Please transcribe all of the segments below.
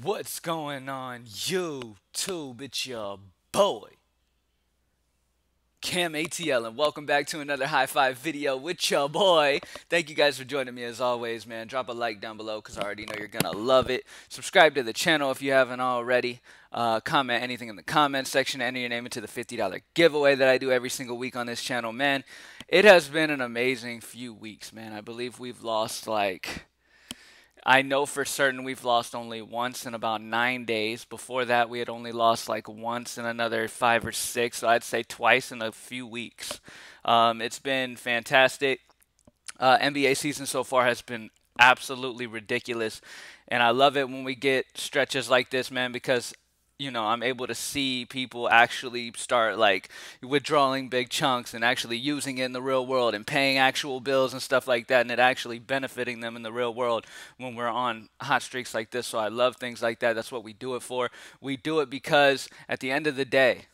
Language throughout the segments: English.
What's going on YouTube? It's your boy Cam ATL and welcome back to another high five video with your boy. Thank you guys for joining me as always, man. Drop a like down below because I already know you're gonna love it. Subscribe to the channel if you haven't already. Uh, comment anything in the comment section. Enter your name into the $50 giveaway that I do every single week on this channel, man. It has been an amazing few weeks, man. I believe we've lost like I know for certain we've lost only once in about nine days. Before that, we had only lost like once in another five or six. So I'd say twice in a few weeks. Um, it's been fantastic. Uh, NBA season so far has been absolutely ridiculous. And I love it when we get stretches like this, man, because you know, I'm able to see people actually start like withdrawing big chunks and actually using it in the real world and paying actual bills and stuff like that and it actually benefiting them in the real world when we're on hot streaks like this. So I love things like that. That's what we do it for. We do it because at the end of the day,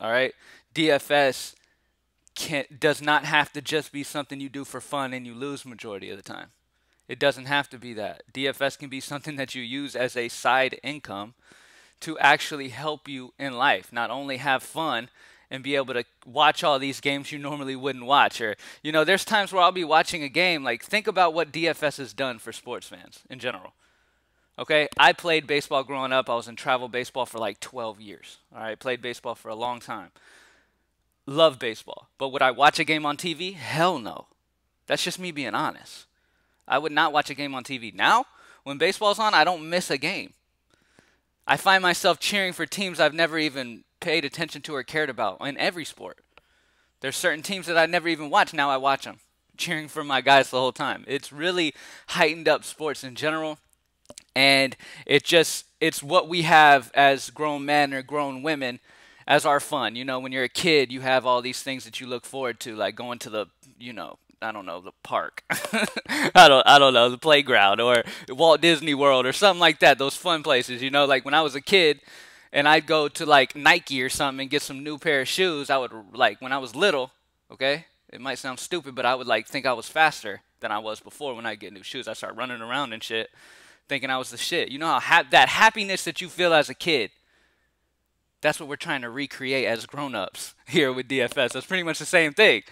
all right, DFS can does not have to just be something you do for fun and you lose majority of the time. It doesn't have to be that. DFS can be something that you use as a side income to actually help you in life. Not only have fun and be able to watch all these games you normally wouldn't watch. Or, you know, there's times where I'll be watching a game, like, think about what DFS has done for sports fans in general. Okay, I played baseball growing up. I was in travel baseball for like 12 years. All right, played baseball for a long time. Love baseball. But would I watch a game on TV? Hell no. That's just me being honest. I would not watch a game on TV. Now, when baseball's on, I don't miss a game. I find myself cheering for teams I've never even paid attention to or cared about in every sport. There's certain teams that I never even watched. Now I watch them, cheering for my guys the whole time. It's really heightened up sports in general, and it just it's what we have as grown men or grown women as our fun. You know, when you're a kid, you have all these things that you look forward to, like going to the you know I don't know the park. I don't I don't know the playground or Walt Disney World or something like that. Those fun places, you know. Like when I was a kid, and I'd go to like Nike or something and get some new pair of shoes. I would like when I was little. Okay, it might sound stupid, but I would like think I was faster than I was before when I get new shoes. I start running around and shit, thinking I was the shit. You know how ha- that happiness that you feel as a kid. That's what we're trying to recreate as grown-ups here with DFS. That's pretty much the same thing.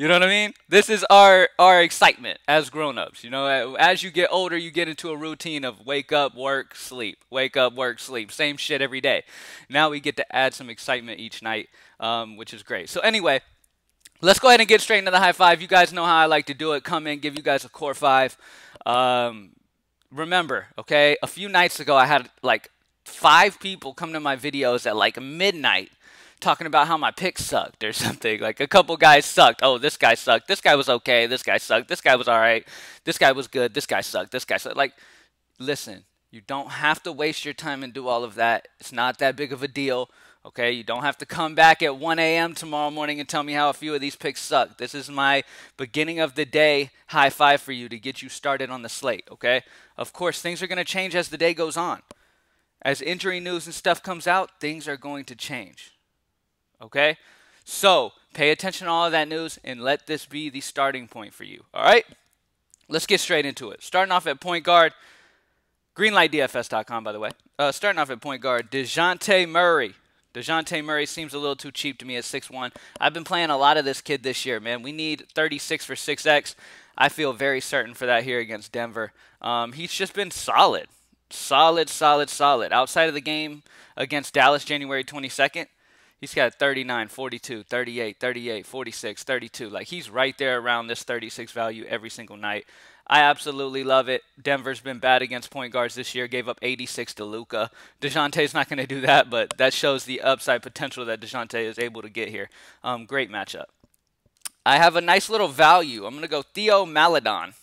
You know what I mean? This is our our excitement as grown-ups. You know, as you get older, you get into a routine of wake up, work, sleep, wake up, work, sleep, same shit every day. Now we get to add some excitement each night, um, which is great. So anyway, let's go ahead and get straight into the high five. You guys know how I like to do it. Come in, give you guys a core five. Um, remember, okay? A few nights ago, I had like five people come to my videos at like midnight talking about how my picks sucked or something. Like a couple guys sucked. Oh, this guy sucked. This guy was okay. This guy sucked. This guy was all right. This guy was good. This guy sucked. This guy sucked. Like, listen, you don't have to waste your time and do all of that. It's not that big of a deal. Okay, you don't have to come back at 1 a.m. tomorrow morning and tell me how a few of these picks suck. This is my beginning of the day high five for you to get you started on the slate. Okay, of course, things are going to change as the day goes on. As injury news and stuff comes out, things are going to change. Okay? So pay attention to all of that news and let this be the starting point for you. All right? Let's get straight into it. Starting off at point guard, greenlightdfs.com, by the way. Uh, starting off at point guard, DeJounte Murray. DeJounte Murray seems a little too cheap to me at 6'1. I've been playing a lot of this kid this year, man. We need 36 for 6X. I feel very certain for that here against Denver. Um, he's just been solid. Solid, solid, solid. Outside of the game against Dallas January 22nd, He's got 39, 42, 38, 38, 46, 32. Like he's right there around this 36 value every single night. I absolutely love it. Denver's been bad against point guards this year, gave up 86 to Luka. DeJounte's not going to do that, but that shows the upside potential that DeJounte is able to get here. Um, great matchup. I have a nice little value. I'm going to go Theo Maledon.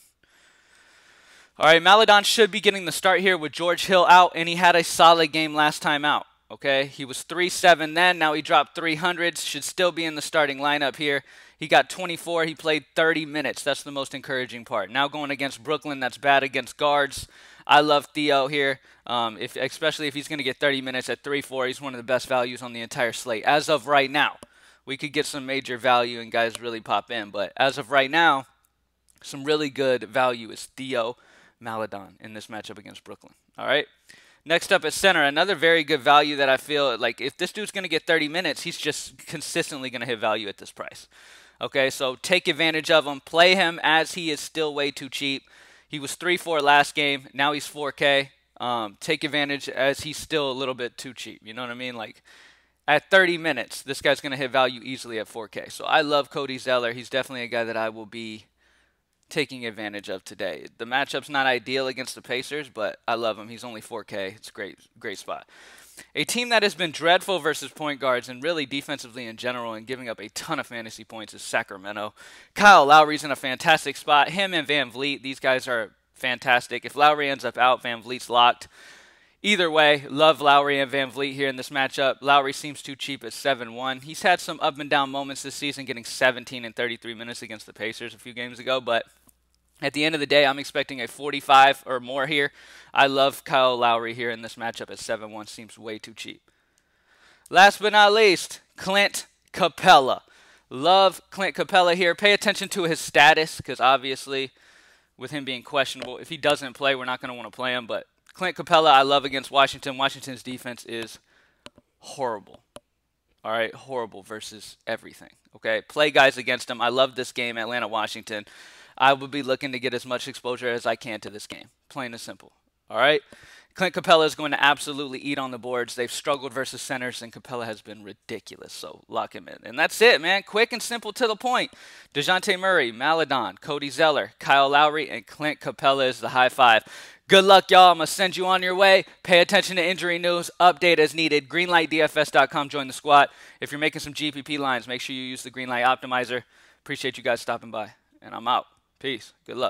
All right, Maledon should be getting the start here with George Hill out, and he had a solid game last time out. Okay, he was 3-7 then. Now he dropped 300. Should still be in the starting lineup here. He got 24. He played 30 minutes. That's the most encouraging part. Now going against Brooklyn, that's bad against guards. I love Theo here, um, if, especially if he's going to get 30 minutes at 3-4. He's one of the best values on the entire slate as of right now. We could get some major value and guys really pop in, but as of right now, some really good value is Theo Maledon in this matchup against Brooklyn. All right. Next up at center, another very good value that I feel like if this dude's going to get 30 minutes, he's just consistently going to hit value at this price. Okay, so take advantage of him. Play him as he is still way too cheap. He was 3 4 last game. Now he's 4K. Um, take advantage as he's still a little bit too cheap. You know what I mean? Like at 30 minutes, this guy's going to hit value easily at 4K. So I love Cody Zeller. He's definitely a guy that I will be taking advantage of today. The matchup's not ideal against the Pacers, but I love him. He's only 4K. It's a great, great spot. A team that has been dreadful versus point guards and really defensively in general and giving up a ton of fantasy points is Sacramento. Kyle Lowry's in a fantastic spot. Him and VanVleet, these guys are fantastic. If Lowry ends up out, VanVleet's locked. Either way, love Lowry and VanVleet here in this matchup. Lowry seems too cheap at 7-1. He's had some up and down moments this season, getting 17 and 33 minutes against the Pacers a few games ago, but at the end of the day, I'm expecting a 45 or more here. I love Kyle Lowry here in this matchup at 7-1. Seems way too cheap. Last but not least, Clint Capela. Love Clint Capela here. Pay attention to his status because obviously with him being questionable, if he doesn't play, we're not going to want to play him, but Clint Capela, I love against Washington. Washington's defense is horrible. All right, horrible versus everything. Okay, play guys against them. I love this game, Atlanta, Washington. I would be looking to get as much exposure as I can to this game. Plain and simple. All right. Clint Capela is going to absolutely eat on the boards. They've struggled versus centers, and Capela has been ridiculous. So lock him in. And that's it, man. Quick and simple to the point. DeJounte Murray, Maledon, Cody Zeller, Kyle Lowry, and Clint Capela is the high five. Good luck, y'all. I'm going to send you on your way. Pay attention to injury news. Update as needed. Greenlightdfs.com. Join the squad. If you're making some GPP lines, make sure you use the Greenlight Optimizer. Appreciate you guys stopping by. And I'm out. Peace. Good luck.